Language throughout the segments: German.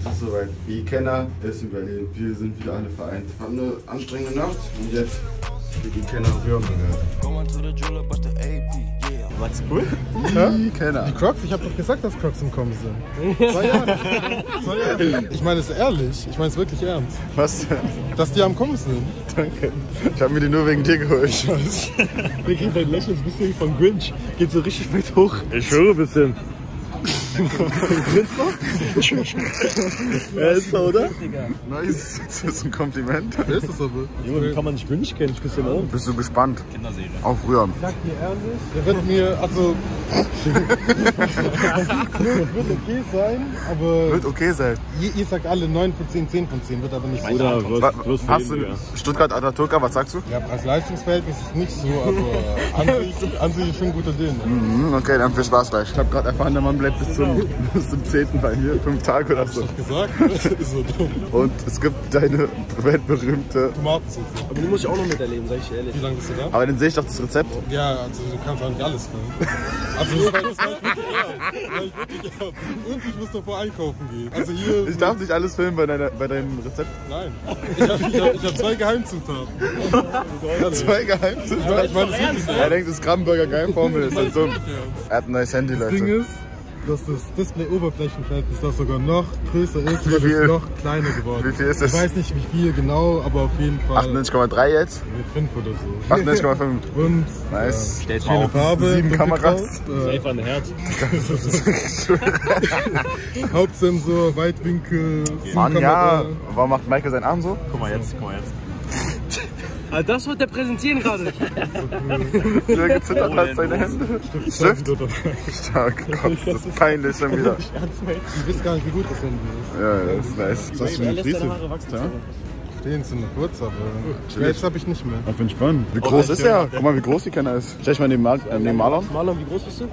Es ist soweit. Wie Kenner ist überlebt. Wir sind wieder alle vereint. Wir hatten eine anstrengende Nacht und jetzt für die Kenner wir. Yeah. Was cool? Die Kenner. Die Crocs, ich habe doch gesagt, dass Crocs im Kommen sind. Zwei Jahre. Zwei Jahre. Ich meine es ehrlich, ich meine es wirklich ernst. Was denn? Dass die am Kommen sind. Danke. Ich habe mir die nur wegen dir geholt. Wirklich, sein Lächeln ist ein bisschen wie von Grinch. Geht so richtig weit hoch. Ich höre ein bisschen. Grinst noch? Ja, ist so, oder? Nice. Das ist ein Kompliment. Wer ist das aber? Junge, wie kann man nicht Grinch kennen? Ich küsse den auch. Bist du gespannt? Auf Rühren. Sag dir ehrlich, der wird mir, also. wird okay sein, aber. Wird okay sein. Ihr, ihr sagt alle 9 von 10, 10 von 10, wird aber nicht so. Oder wirst, wirst Hast du Stuttgart Atatürker, was sagst du? Ja, Preis-Leistungs-Verhältnis ist nicht so, aber an sich, an sich ist schon guter Deal. Ne? Mhm, okay, dann viel Spaß gleich. Ich habe gerade erfahren, der Mann bleibt bis zum, bis zum 10. bei mir. Fünf Tage oder so. Gesagt? ist so dumm. Und es gibt deine weltberühmte. Tomatensauce. Aber die muss ich auch noch miterleben, sag ich ehrlich. Wie lange bist du da? Aber dann sehe ich doch das Rezept. Ja, also du kannst auch nicht alles filmen. Also das war, das ich wirklich ernst. Das. Und ich muss davor einkaufen gehen. Also hier... Ich darf nicht alles filmen bei, deiner, bei deinem Rezept. Nein. Ich habe ich hab, ich hab zwei Geheimzutaten. Zwei Geheimnisse. Ja, ich meine das so. Er denkt, das Krabbenburger Geheimformel ist halt dumm. Er hat ein neues Handy, Das Ding Leute. ist, dass das Display-Oberflächenverhältnis das sogar noch größer ist, Wie weil viel? es noch kleiner geworden Wie viel ist Ich es? weiß nicht wie viel genau, aber auf jeden Fall 98,3 jetzt? 5 oder so. 98,5. Und Nice. Stell's schöne Farbe, Sieben Kameras. Äh, Einfach ein Herz. Hauptsensor, Weitwinkel, Mann, ja. Warum macht Michael seinen Arm so? Guck mal jetzt, guck mal jetzt. Ah, das wird der präsentieren gerade. Der gezittert hat seine Hände. Stift? Oder- Stark. Gott, das ist peinlich schon wieder. Ich weiß gar nicht, wie gut das Handy ist. Ja, das ist nice. Was hast du Er deine Frise? Ja? Den sind noch kurz, aber jetzt habe ich nicht mehr. Auf entspannt. Wie groß ist der? Guck mal, wie groß die Kenner ist. Stell dich mal neben, Mar äh, neben Marlon. Marlon, wie groß bist du? 1,87.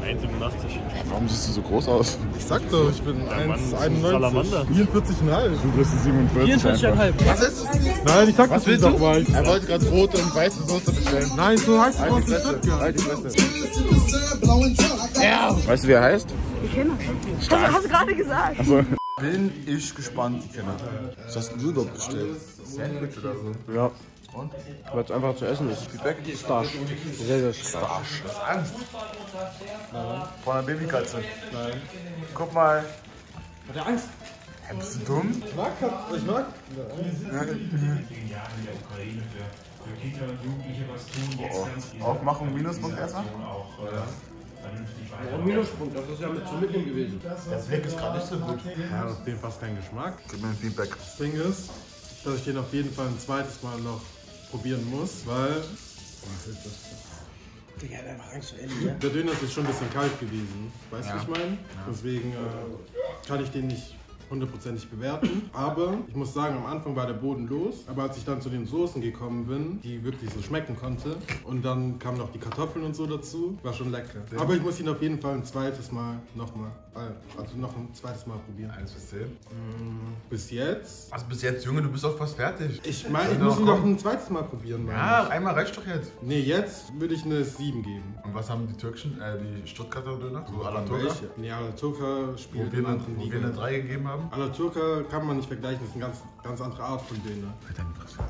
Warum siehst du so groß aus? Ich sag doch, ich bin Mann, das ist ein 1,91. Salamander. 44,5. Du bist 47 einfach. 44,5. Was ist? Nein, ich sag das nicht doch mal. Er wollte gerade rote und weiße Soße bestellen. Nein, so heißt es aus. Stuttgart. Halt die Fresse. Weißt du, wie er heißt? Ich kenne das. Hast, hast du gerade gesagt. Also. Bin ich gespannt, die Kenner. Was hast denn du dort bestellt? Sandwich oder so? Ja. Weil es einfach zu essen ist. Feedback? Starch. Sehr, sehr stark. Ist Angst. Von einer Babykatze? Nein. Guck mal. Hat er Angst? Hä, bist du dumm? Ich mag Katzen, ich mag. Oh. Aufmachung, Minuspunkt erstmal? Minuspunkt, das ist ja mit zu mitnehmen gewesen. Der Blick ist gerade nicht so gut. Ja, auf dem fast keinen Geschmack. Gib mir ein Feedback. Das Ding ist, dass ich den auf jeden Fall ein zweites Mal noch probieren muss, weil Digga, der Angst vor Ende, der Döner ist jetzt schon ein bisschen kalt gewesen. Weißt du, was ich meine? Deswegen äh, kann ich den nicht hundertprozentig bewerten. Aber ich muss sagen, am Anfang war der Boden los. Aber als ich dann zu den Soßen gekommen bin, die wirklich so schmecken konnte, und dann kamen noch die Kartoffeln und so dazu, war schon lecker. Aber ich muss ihn auf jeden Fall ein zweites Mal nochmal, also noch ein zweites Mal probieren. 1 bis 10. Bis jetzt. Was bis jetzt, Junge, du bist doch fast fertig. Ich meine, ich muss ihn noch ein zweites Mal probieren. Ja, ich. einmal reicht doch jetzt. Nee, jetzt würde ich eine 7 geben. Und was haben die türkischen, äh, die Stuttgarter Döner? So? Welche? Nee, Alaturka spielt Wo wir, in wo eine 3 gegeben haben? Alaturka kann man nicht vergleichen, das ist eine ganz, ganz andere Art von Döner.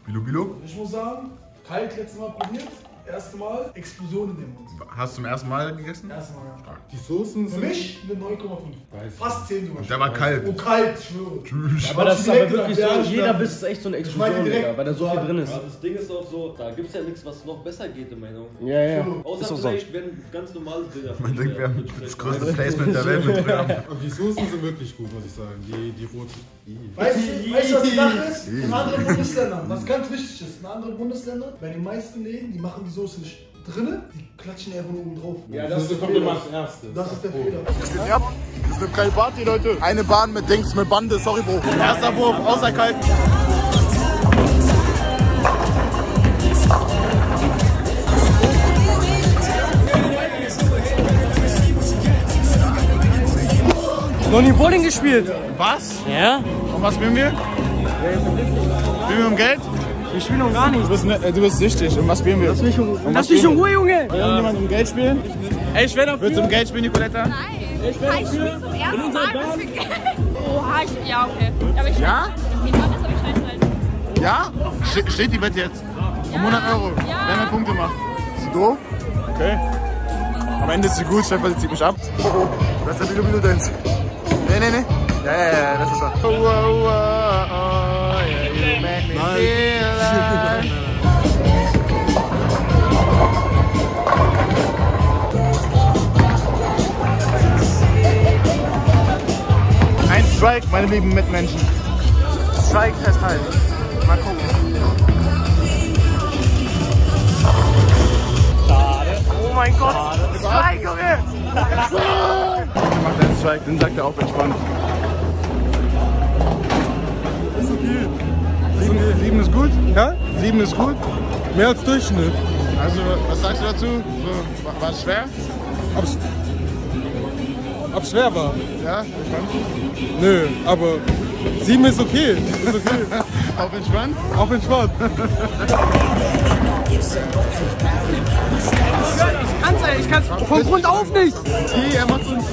Bilo Bilo? Ich muss sagen, kalt letztes Mal probiert. Erste Mal, Explosion in dem Mund. Hast du zum ersten Mal gegessen? Erste Mal, ja. Die Soßen Für sind... mich eine 9,5. Fast 10 sogar. Der war kalt. Oh, kalt, ich schwöre. Aber das ist aber wirklich so, jeder. Biss ist echt so eine meine Explosion, direkt- Digga, weil da so viel drin ist. Ja, das Ding ist auch so, da gibt es ja nichts, was noch besser geht in meiner Meinung. Ja, ja. Außer Ist auch so. vielleicht, wenn ganz normales Bilder. Man denkt, wir haben das größte Placement der Welt mit drin. Aber die Soßen sind wirklich gut, muss ich sagen. Die, die roten... Weißt du, weißt du, was die Sache ist? In anderen Bundesländern, was ganz wichtig ist, in anderen Bundesländern, bei den meisten Läden, die machen die Soße nicht drinnen, die klatschen einfach nur oben drauf. Ja, das kommt immer als erstes. Das ist der Fehler. Ja, das ist keine Party, Leute. Eine Bahn mit Dings, mit Bande, sorry, Bro. Erster Wurf, außer kalt. Noch nie Bowling gespielt. Was? Ja? Und was spielen wir? Spielen wir um Geld? Ich spiele noch gar nicht. Du bist, ne, äh, du bist süchtig. Und was spielen wir? Lass mich um, Lass mich in Ruhe, Junge. Will irgendjemand um Geld spielen? Ey, ich werde dafür. Willst du um Geld spielen, Nicoletta? Nein. Ich spiele zum ersten Mal was für Geld. Oha, ich, ja, okay. Aber ich Ja? Ich das. Ja? Ste steht die Wette jetzt? Um 100 Euro. Ja. Wer mehr Punkte macht. Ist sie doof? Okay. Am Ende ist sie gut, Stefan zieht mich ab. Das ist der Bilo Dance. Nee, nee, nee. Ja, ja, ja, das ist er. Oh, oh, oh, oh, yeah, you make me feel like- Ein Strike, meine lieben Mitmenschen. Strike festhalten. Mal gucken. Oh mein Gott! Strike, Junge! Macht einen Strike, den sagt er auch entspannt. 7 ist gut, mehr als Durchschnitt. Also, was sagst du dazu? War es schwer? Ob's, ob es schwer war? Ja, entspannt? Nö, aber 7 ist okay. Ist okay. Auf entspannt? Auf entspannt. Ich kann's, ey, ich kann's von Grund auf nicht. Nee, er macht uns.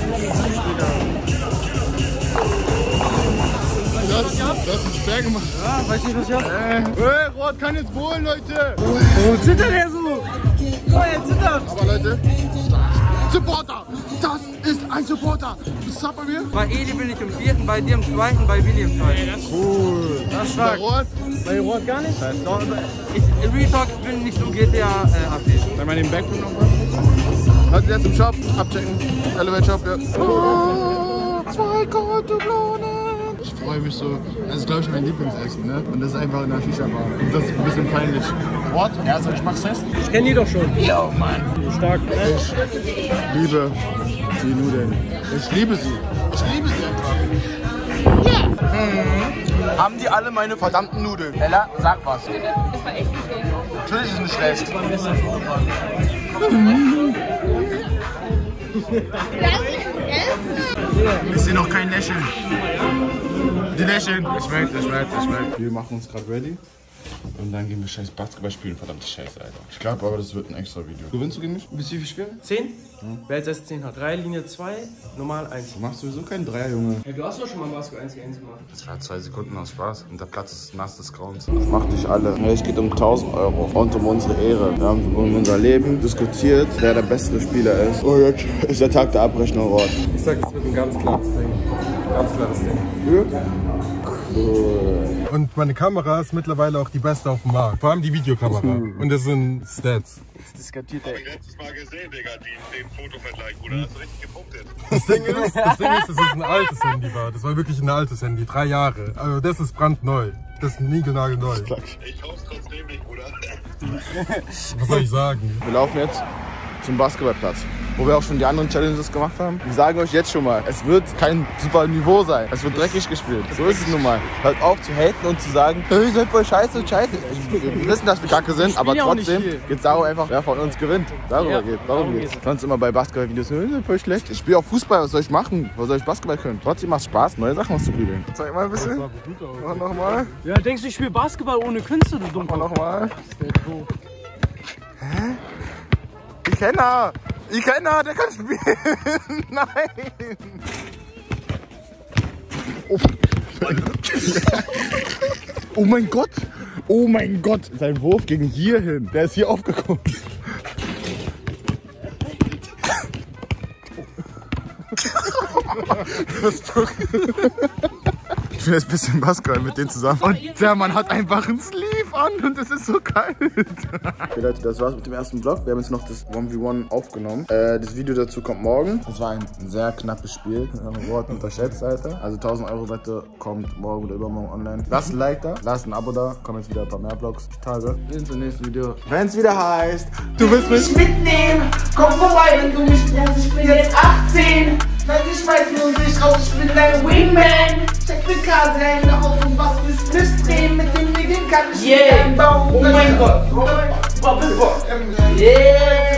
Du hast, du hast es schwer gemacht. Ja, weiß nicht, was ich hab. Äh, hey, Rot kann jetzt holen, Leute! Warum zittert der so? Oh, er zittert. Aber Leute, Supporter! Das ist ein Supporter! Was ist bei mir? Bei Edi bin ich im vierten, bei dir im zweiten, bei Willi im zweiten. Cool. Das ist Bei stark. Rot, Bei Rot gar nicht? Ich, Real Talk, ich bin nicht so GTA äh. Wenn man den Background noch mal. Leute, jetzt im Shop, abchecken. Elevate Shop, ja. Oh, zwei Kontoblonen. Ich freue mich so. Das ist, glaube ich, mein Lieblingsessen, ne? Und das ist einfach in der Shisha-Bar. Und das ist ein bisschen peinlich. What? Ja, also ich mach's fest. Ich kenn die doch schon. Yo, Mann. Stark. Ich liebe die Nudeln. Ich liebe sie. Ich liebe sie einfach. Ja. Mhm. Haben die alle meine verdammten Nudeln? Ella, sag was. Das war echt nicht schlecht. Natürlich ist es nicht schlecht. Ich sehe noch kein Lächeln. Lächeln. Ich merke, ich merke, ich merke. Wir machen uns gerade ready. Und dann gehen wir scheiß Basketball spielen. Verdammte Scheiße, Alter. Ich glaube aber, das wird ein extra Video. Gewinnst du gegen mich? Bis wie viel spielen? 10? Wer jetzt erst 10 hat? 3, Linie 2, normal 1. Du machst sowieso keinen Dreier, Junge. Ja, du hast doch schon mal Basketball 1 gegen 1 gemacht. Das war zwei Sekunden aus Spaß. Und der Platz ist nass des Grauens. Das macht dich alle. Es geht um 1000 Euro. Und um unsere Ehre. Wir haben um unser Leben diskutiert, wer der bessere Spieler ist. Und jetzt ist der Tag der Abrechnung Rot. Ich sag, es wird ein ganz klares Ding. Ganz klares Ding. Für? Und meine Kamera ist mittlerweile auch die beste auf dem Markt. Vor allem die Videokamera. Und das sind Stats. Diskutiert er. letztes Mal gesehen, Digga, den, den Fotovergleich, Bruder. Hast du richtig gepunktet. Das Ding ist, das Ding ist, dass es ein altes Handy war. Das war wirklich ein altes Handy. Drei Jahre. Also das ist brandneu. Das ist niegelnagelneu. Ich kauf's trotzdem nicht, Bruder. Was soll ich sagen? Wir laufen jetzt zum Basketballplatz, wo wir auch schon die anderen Challenges gemacht haben. Wir sagen euch jetzt schon mal, es wird kein super Niveau sein. Es wird dreckig gespielt. So ist es nun mal. Hört auf zu haten und zu sagen, hey, ihr seid voll scheiße und scheiße. Ich- Wir wissen, dass wir kacke sind, aber trotzdem geht es darum einfach, wer von uns gewinnt. Darüber Ja, geht darum geht's. Sonst immer bei Basketball-Videos, hey, ihr seid voll schlecht. Ich spiele auch Fußball, was soll ich machen? Was soll ich Basketball können? Trotzdem macht es Spaß, neue Sachen auszuprobieren. Zeig mal ein bisschen. Mach nochmal. Ja, denkst du, ich spiele Basketball ohne Künste, du Mach Dummkopf? nochmal. Hä? Ich kenne er. Ich kenne er, der kann spielen. Nein. Oh. oh mein Gott. Oh mein Gott. Sein Wurf ging hier hin. Der ist hier aufgekommen. Ich will jetzt ein bisschen Basketball mit denen zusammen. Und der Mann hat einfach ein Sleeve an und es ist so kalt. Okay Leute, das war's mit dem ersten Vlog. Wir haben jetzt noch das 1v1 aufgenommen. Äh, das Video dazu kommt morgen. Das war ein sehr knappes Spiel. Haben Wort unterschätzt, Alter. Also 1000 Euro Wette kommt morgen oder übermorgen online. Lasst ein Like da, lasst ein Abo da. Kommen jetzt wieder ein paar mehr Vlogs. die Tage. Wir sehen uns im nächsten Video. Wenn es wieder heißt, du willst mich mitnehmen. Komm vorbei, wenn du mich brauchst. Ich bin jetzt 18. Nein, ich schmeiß nur dich raus. Ich bin dein Wingman. Check die Karte auf was willst du nicht drehen? Mit dem Medien kann ich yeah. einbauen. Oh mein Gott. Oh mein Gott. Yeah.